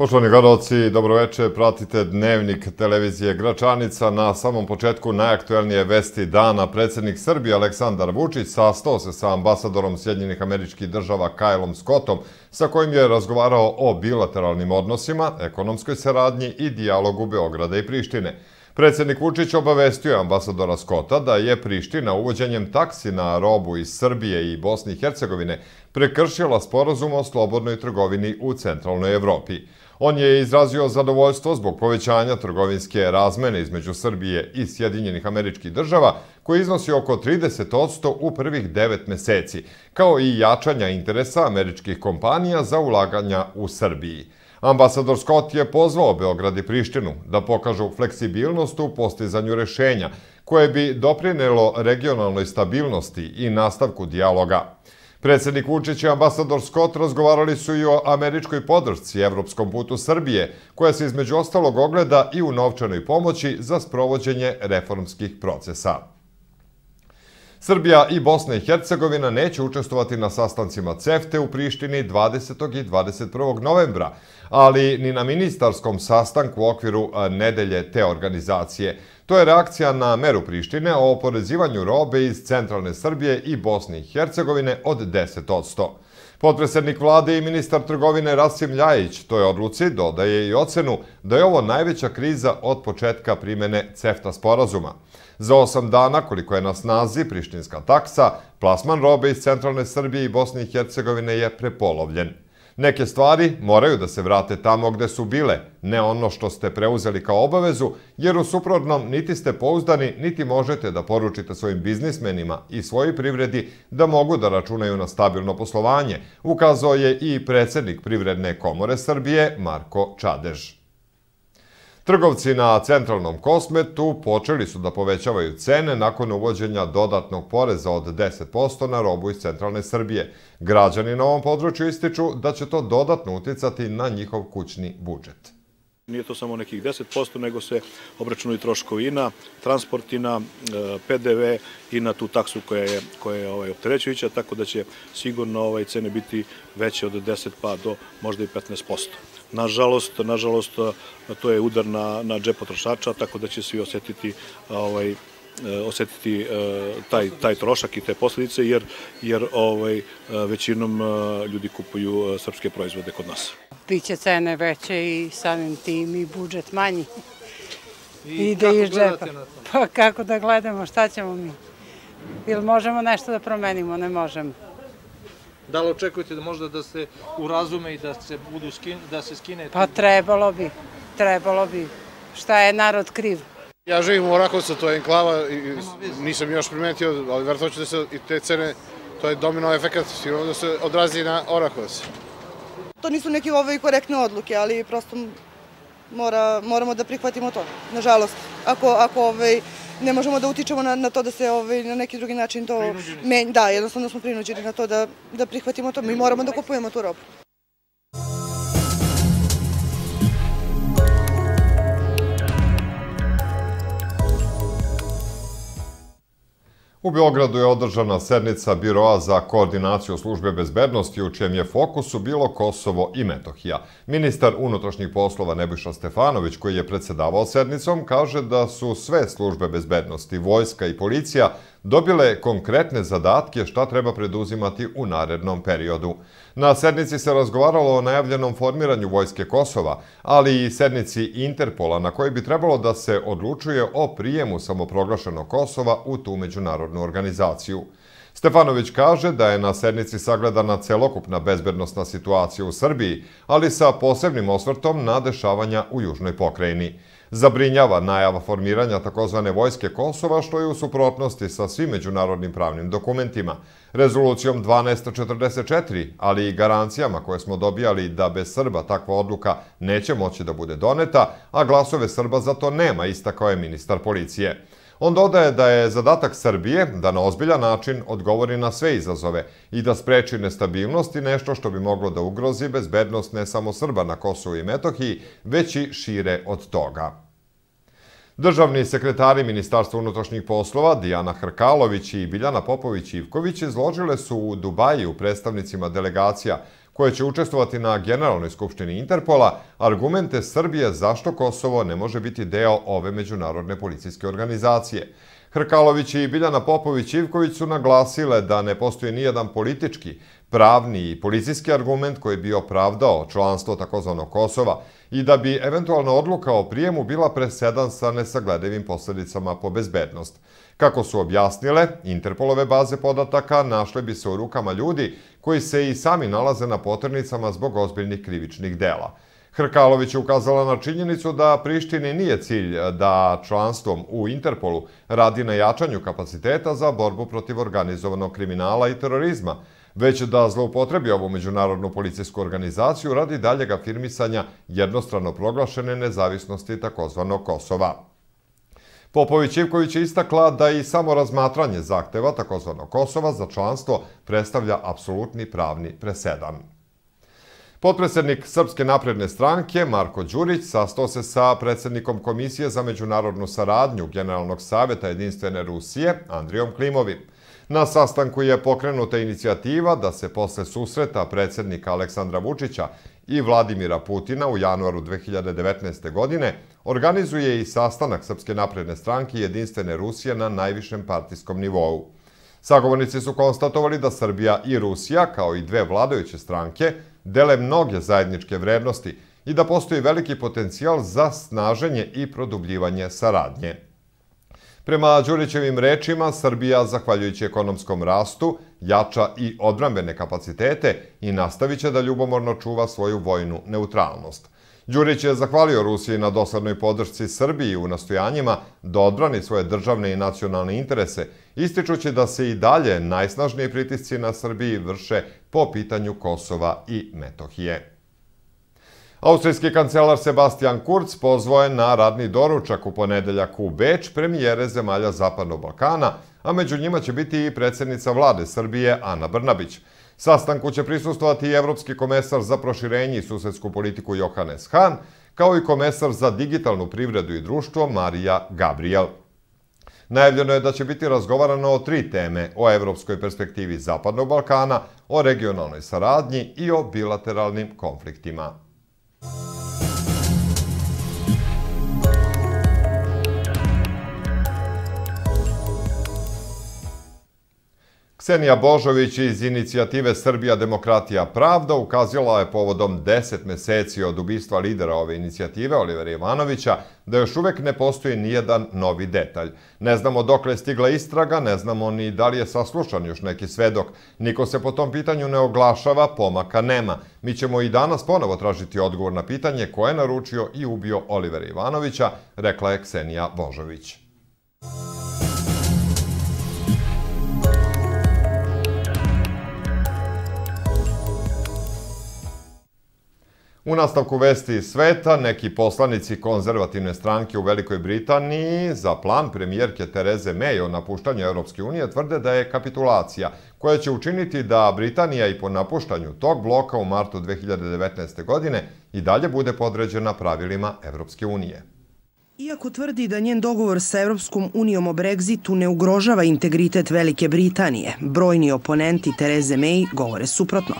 Poštovani gledalci, dobroveče, pratite dnevnik televizije Gračanica. Na samom početku najaktuelnije vesti dana predsednik Srbije Aleksandar Vučić sastao se sa ambasadorom Sjedinjenih američkih država Kajlom Scottom, sa kojim je razgovarao o bilateralnim odnosima, ekonomskoj saradnji i dijalogu Beograda i Prištine. Predsednik Vučić obavestio ambasadora Skota da je Priština uvođenjem taksi na robu iz Srbije i Bosne i Hercegovine prekršila sporazum o slobodnoj trgovini u centralnoj Evropi. On je izrazio zadovoljstvo zbog povećanja trgovinske razmene između Srbije i Sjedinjenih američkih država, koji iznosi oko 30% u prvih devet meseci, kao i jačanja interesa američkih kompanija za ulaganja u Srbiji. Ambasador Scott je pozvao Beograd i Prištinu da pokažu fleksibilnost u postizanju rešenja, koje bi doprinelo regionalnoj stabilnosti i nastavku dijaloga. Predsednik Vučić i ambasador Scott razgovarali su i o američkoj podršci Evropskom putu Srbije, koja se između ostalog ogleda i u novčanoj pomoći za sprovođenje reformskih procesa. Srbija i Bosna i Hercegovina neće učestvovati na sastancima CEFTE u Prištini 20. i 21. novembra, ali ni na ministarskom sastanku u okviru nedelje te organizacije. To je reakcija na meru Prištine o oporezivanju robe iz centralne Srbije i Bosne i Hercegovine od 10%. Potpresednik vlade i ministar trgovine Rasim Ljajić toj odluci dodaje i ocenu da je ovo najveća kriza od početka primene CEFTA sporazuma. Za osam dana, koliko je na snazi prištinska taksa, plasman robe iz centralne Srbije i Bosne i Hercegovine je prepolovljen. Neke stvari moraju da se vrate tamo gde su bile, ne ono što ste preuzeli kao obavezu, jer u suprotnom niti ste pouzdani, niti možete da poručite svojim biznismenima i svojoj privredi da mogu da računaju na stabilno poslovanje, ukazao je i predsednik Privredne komore Srbije Marko Čadež. Trgovci na centralnom kosmetu počeli su da povećavaju cene nakon uvođenja dodatnog poreza od 10% na robu iz centralne Srbije. Građani na ovom području ističu da će to dodatno uticati na njihov kućni budžet. Nije to samo nekih 10%, nego se obračunuju troškovi i na na e, PDV i na tu taksu koja je, koja je ovaj, opterećujuća, tako da će sigurno ovaj, cene biti veće od 10 pa do možda i 15%. Nažalost, nažalost, to je udar na, na džep potrošača, tako da će svi osetiti ovaj, osetiti taj, taj trošak i te posledice, jer, jer ovaj, većinom ljudi kupuju srpske proizvode kod nas. Biće cene veće i samim tim i budžet manji. I Ide kako iz džepa. Na to? Pa kako da gledamo, šta ćemo mi? Ili možemo nešto da promenimo, ne možemo. Da li očekujete da možda da se urazume i da se, budu skin, da se skine? Pa trebalo bi, trebalo bi. Šta je narod kriv? Ja živim u Orakovcu, to je enklava i nisam još primetio, ali vrlo ću da se i te cene, to je domino efekt, sigurno da se odrazi na Orakovac. To nisu neke ove korektne odluke, ali prosto mora, moramo da prihvatimo to, nažalost. Ako, ako ovaj, ne možemo da utičemo na, na to da se ovaj, na neki drugi način to menja. Da, jednostavno smo prinuđeni na to da, da prihvatimo to. Mi moramo da kupujemo tu robu. U Beogradu je održana sednica Biroa za koordinaciju službe bezbednosti u čijem je fokusu bilo Kosovo i Metohija. Ministar unutrašnjih poslova Nebojša Stefanović, koji je predsedavao sednicom, kaže da su sve službe bezbednosti, vojska i policija dobile konkretne zadatke šta treba preduzimati u narednom periodu. Na sednici se razgovaralo o najavljenom formiranju Vojske Kosova, ali i sednici Interpola na kojoj bi trebalo da se odlučuje o prijemu samoproglašenog Kosova u tu međunarodnu organizaciju. Stefanović kaže da je na sednici sagledana celokupna bezbednostna situacija u Srbiji, ali sa posebnim osvrtom na dešavanja u Južnoj pokrajini. Zabrinjava najava formiranja takozvane Vojske Kosova, što je u suprotnosti sa svim međunarodnim pravnim dokumentima, rezolucijom 1244, ali i garancijama koje smo dobijali da bez Srba takva odluka neće moći da bude doneta, a glasove Srba za to nema, istakao je ministar policije. On dodaje da je zadatak Srbije da na ozbiljan način odgovori na sve izazove i da spreči nestabilnost i nešto što bi moglo da ugrozi bezbednost ne samo Srba na Kosovu i Metohiji, već i šire od toga. Državni sekretari Ministarstva unutrašnjih poslova Dijana Hrkalović i Biljana Popović-Ivković izložile su u Dubaju predstavnicima delegacija koje će učestvovati na Generalnoj skupštini Interpola, argumente Srbije zašto Kosovo ne može biti deo ove međunarodne policijske organizacije. Hrkalović i Biljana Popović-Ivković su naglasile da ne postoji nijedan politički, pravni i policijski argument koji bi opravdao članstvo takozvanog Kosova i da bi eventualna odluka o prijemu bila presedan sa nesagledivim posledicama po bezbednost. Kako su objasnile, Interpolove baze podataka našle bi se u rukama ljudi koji se i sami nalaze na poternicama zbog ozbiljnih krivičnih dela. Hrkalović je ukazala na činjenicu da Prištini nije cilj da članstvom u Interpolu radi na jačanju kapaciteta za borbu protiv organizovanog kriminala i terorizma, već da zloupotrebi ovu međunarodnu policijsku organizaciju radi daljeg afirmisanja jednostrano proglašene nezavisnosti takozvanog Kosova. Popović-Ivković je istakla da i samo razmatranje zahteva takozvanog Kosova za članstvo predstavlja apsolutni pravni presedan. Potpredsednik Srpske napredne stranke Marko Đurić sastao se sa predsednikom Komisije za međunarodnu saradnju Generalnog saveta Jedinstvene Rusije Andrijom Klimovim. Na sastanku je pokrenuta inicijativa da se posle susreta predsednika Aleksandra Vučića i Vladimira Putina u januaru 2019. godine organizuje i sastanak Srpske napredne stranke i Jedinstvene Rusije na najvišem partijskom nivou. Sagovornici su konstatovali da Srbija i Rusija, kao i dve vladajuće stranke, dele mnoge zajedničke vrednosti i da postoji veliki potencijal za snaženje i produbljivanje saradnje. Prema Đurićevim rečima, Srbija, zahvaljujući ekonomskom rastu, jača i odbrambene kapacitete i nastavit će da ljubomorno čuva svoju vojnu neutralnost. Đurić je zahvalio Rusiji na doslednoj podršci Srbiji u nastojanjima da odbrani svoje državne i nacionalne interese, ističući da se i dalje najsnažnije pritisci na Srbiji vrše po pitanju Kosova i Metohije. Austrijski kancelar Sebastian Kurz pozvao je na radni doručak u ponedeljak u Beč premijere zemalja Zapadnog Balkana, a među njima će biti i predsednica vlade Srbije Ana Brnabić. Sastanku će prisustovati i Evropski komesar za proširenje i susedsku politiku Johannes Hahn, kao i komesar za digitalnu privredu i društvo Marija Gabriel. Najavljeno je da će biti razgovarano o tri teme, o evropskoj perspektivi Zapadnog Balkana, o regionalnoj saradnji i o bilateralnim konfliktima. Ksenija Božović iz inicijative Srbija demokratija pravda ukazala je povodom 10 meseci od ubistva lidera ove inicijative, Olivera Ivanovića, da još uvek ne postoji nijedan novi detalj. Ne znamo dokle je stigla istraga, ne znamo ni da li je saslušan još neki svedok. Niko se po tom pitanju ne oglašava, pomaka nema. Mi ćemo i danas ponovo tražiti odgovor na pitanje ko je naručio i ubio Olivera Ivanovića, rekla je Ksenija Božović. U nastavku vesti sveta, neki poslanici konzervativne stranke u Velikoj Britaniji za plan premijerke Tereze May o napuštanju Europske unije tvrde da je kapitulacija, koja će učiniti da Britanija i po napuštanju tog bloka u martu 2019. godine i dalje bude podređena pravilima Europske unije. Iako tvrdi da njen dogovor sa Evropskom unijom o Brexitu ne ugrožava integritet Velike Britanije, brojni oponenti Tereze May govore suprotno.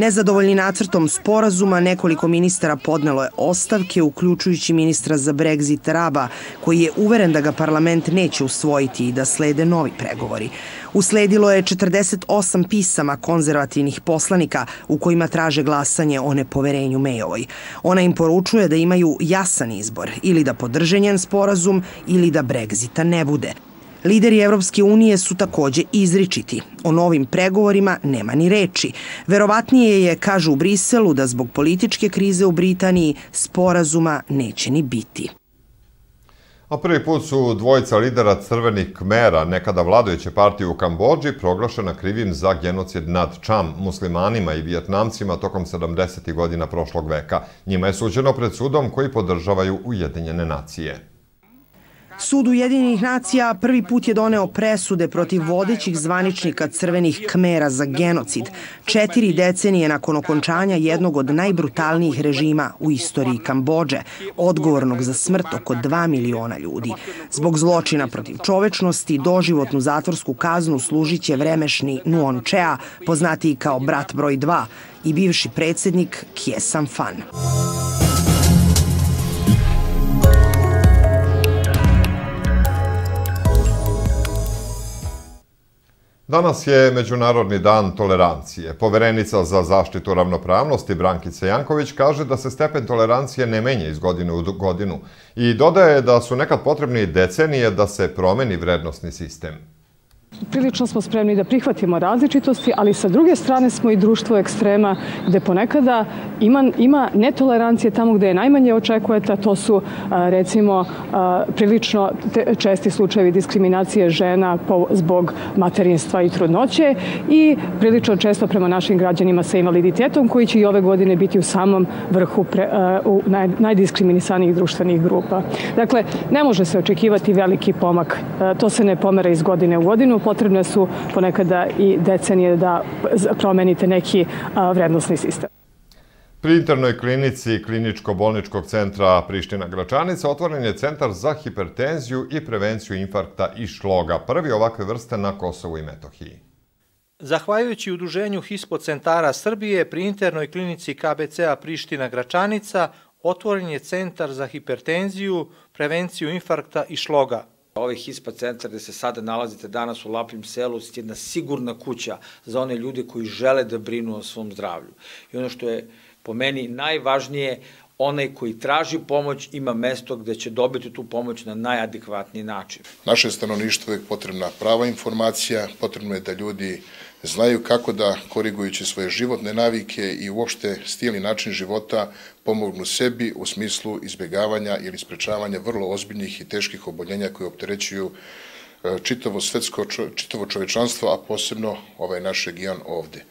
Nezadovoljni nacrtom sporazuma, nekoliko ministara podnelo je ostavke, uključujući ministra za Brexit Raba, koji je uveren da ga parlament neće usvojiti i da slede novi pregovori. Usledilo je 48 pisama konzervativnih poslanika u kojima traže glasanje o nepoverenju Mejovoj. Ona im poručuje da imaju jasan izbor, ili da podrže njen sporazum, ili da Brexita ne bude – Lideri Evropske unije su takođe izričiti. O novim pregovorima nema ni reči. Verovatnije je, kažu u Briselu, da zbog političke krize u Britaniji sporazuma neće ni biti. A prvi put su dvojica lidera crvenih kmera, nekada vladajuće partije u Kambođi, proglašena krivim za genocid nad Čam, muslimanima i vijetnamcima tokom 70. godina prošlog veka. Njima je suđeno pred sudom koji podržavaju Ujedinjene nacije. Sud Ujedinjenih nacija prvi put je doneo presude protiv vodećih zvaničnika crvenih kmera za genocid, četiri decenije nakon okončanja jednog od najbrutalnijih režima u istoriji Kambođe, odgovornog za smrt oko 2 miliona ljudi. Zbog zločina protiv čovečnosti, doživotnu zatvorsku kaznu služit će vremešni Nuon Chea, poznatiji kao brat broj 2, i bivši predsednik Kje Sam Fan. Danas je Međunarodni dan tolerancije. Poverenica za zaštitu ravnopravnosti Brankica Janković kaže da se stepen tolerancije ne menja iz godine u godinu i dodaje da su nekad potrebni decenije da se promeni vrednostni sistem prilično smo spremni da prihvatimo različitosti, ali sa druge strane smo i društvo ekstrema gde ponekada ima, ima netolerancije tamo gde je najmanje očekujete, to su recimo prilično česti slučajevi diskriminacije žena zbog materinstva i trudnoće i prilično često prema našim građanima sa invaliditetom koji će i ove godine biti u samom vrhu pre, u naj, najdiskriminisanijih društvenih grupa. Dakle, ne može se očekivati veliki pomak. To se ne pomera iz godine u godinu potrebne su ponekada i decenije da promenite neki vrednostni sistem. Pri internoj klinici Kliničko-bolničkog centra Priština-Gračanica otvoren je centar za hipertenziju i prevenciju infarkta i šloga, prvi ovakve vrste na Kosovu i Metohiji. Zahvaljujući udruženju Hispocentara Srbije pri internoj klinici KBC-a Priština-Gračanica otvoren je centar za hipertenziju, prevenciju infarkta i šloga, Ovaj HISPA centar gde se sada nalazite danas u Lapljim selu je jedna sigurna kuća za one ljude koji žele da brinu o svom zdravlju. I ono što je po meni najvažnije, onaj koji traži pomoć ima mesto gde će dobiti tu pomoć na najadekvatniji način. Naše stanovništvo je potrebna prava informacija, potrebno je da ljudi znaju kako da, korigujući svoje životne navike i uopšte stil i način života, pomognu sebi u smislu izbjegavanja ili sprečavanja vrlo ozbiljnih i teških oboljenja koje opterećuju e, čitavo svetsko, čitavo čovečanstvo, a posebno ovaj naš region ovde.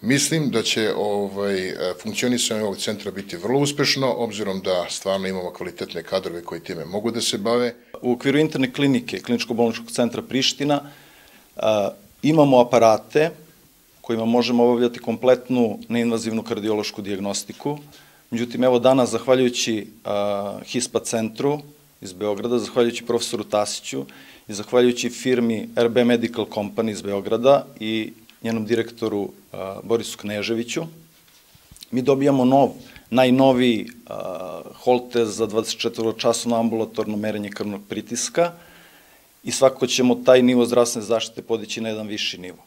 Mislim da će ovaj, funkcionisanje ovog centra biti vrlo uspešno, obzirom da stvarno imamo kvalitetne kadrove koji time mogu da se bave. U okviru interne klinike Kliničko-bolničkog centra Priština imamo aparate kojima možemo obavljati kompletnu neinvazivnu kardiološku diagnostiku. Međutim, evo danas, zahvaljujući HISPA centru iz Beograda, zahvaljujući profesoru Tasiću i zahvaljujući firmi RB Medical Company iz Beograda i njenom direktoru uh, Borisu Kneževiću, mi dobijamo nov, najnoviji uh, za 24-časovno ambulatorno merenje krvnog pritiska, i svakako ćemo taj nivo zdravstvene zaštite podići na jedan viši nivo.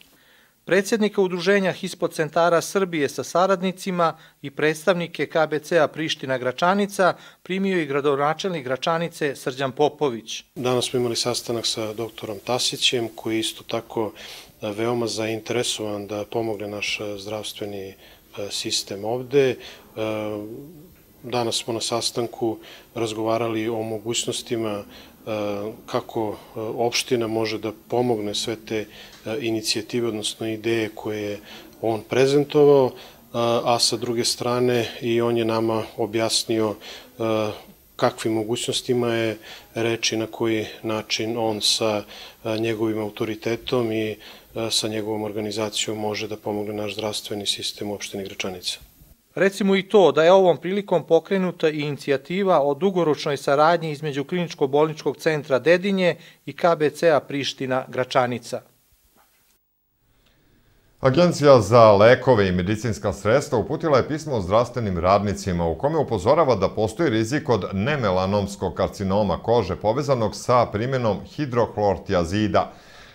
Predsjednika udruženja Hispocentara Srbije sa saradnicima i predstavnike KBC-a Priština Gračanica primio i gradonačelnik Gračanice Srđan Popović. Danas smo imali sastanak sa doktorom Tasićem koji isto tako e, veoma zainteresovan da pomogne naš e, zdravstveni e, sistem ovde. Danas smo na sastanku razgovarali o mogućnostima kako e, opština može da pomogne sve te e, inicijative, odnosno ideje koje je on prezentovao, e, a sa druge strane i on je nama objasnio kakvim mogućnostima je reči na koji način on sa njegovim autoritetom i sa njegovom organizacijom može da pomogne naš zdravstveni sistem u opštini Gračanica. Recimo i to da je ovom prilikom pokrenuta i inicijativa o dugoročnoj saradnji između Kliničko-bolničkog centra Dedinje i KBC-a Priština Gračanica. Agencija za lekove i medicinska sredstva uputila je pismo zdravstvenim radnicima u kome upozorava da postoji rizik od nemelanomskog karcinoma kože povezanog sa primjenom hidroklortijazida,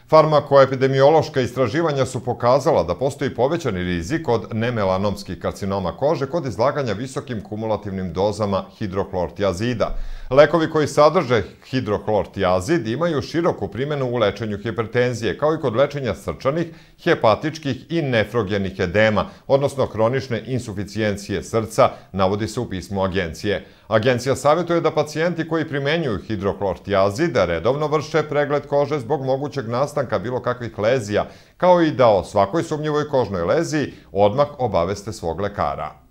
Farmakoepidemiološka istraživanja su pokazala da postoji povećani rizik od nemelanomskih karcinoma kože kod izlaganja visokim kumulativnim dozama hidroklortijazida. Lekovi koji sadrže hidroklortijazid imaju široku primjenu u lečenju hipertenzije, kao i kod lečenja srčanih, hepatičkih i nefrogenih edema, odnosno hronične insuficijencije srca, navodi se u pismu agencije. Agencija savjetuje da pacijenti koji primenjuju hidroklortijazid redovno vrše pregled kože zbog mogućeg nastanka bilo kakvih lezija, kao i da o svakoj sumnjivoj kožnoj leziji odmah obaveste svog lekara.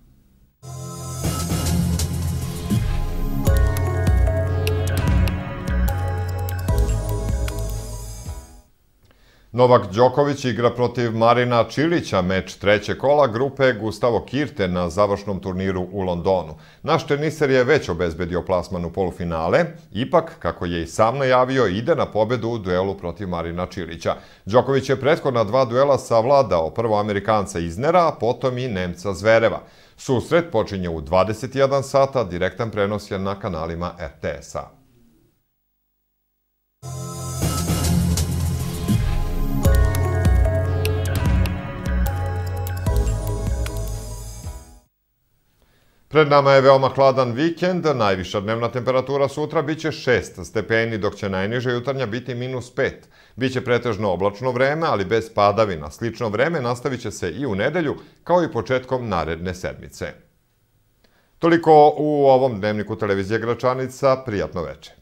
Novak Đoković igra protiv Marina Čilića meč treće kola grupe Gustavo Kirte na završnom turniru u Londonu. Naš teniser je već obezbedio plasman u polufinale, ipak, kako je i sam najavio, ide na pobedu u duelu protiv Marina Čilića. Đoković je prethodna dva duela savladao prvo Amerikanca Iznera, a potom i Nemca Zvereva. Susret počinje u 21 sata, direktan prenos je na kanalima RTS-a. Pred nama je veoma hladan vikend, najviša dnevna temperatura sutra biće 6 stepeni, dok će najniža jutarnja biti minus 5. Biće pretežno oblačno vreme, ali bez padavina. Slično vreme nastavit će se i u nedelju, kao i početkom naredne sedmice. Toliko u ovom dnevniku televizije Gračanica, prijatno večer.